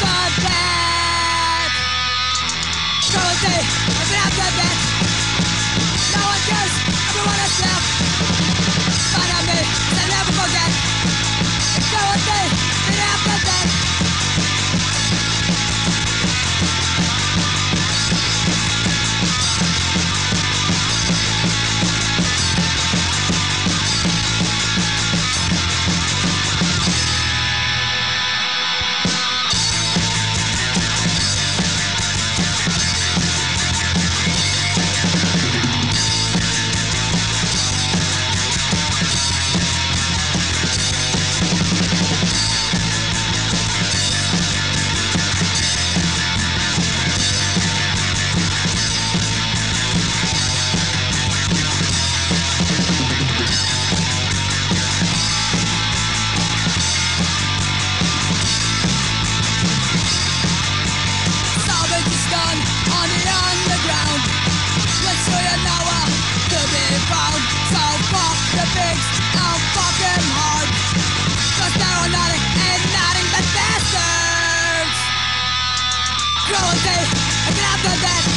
God. 哥哥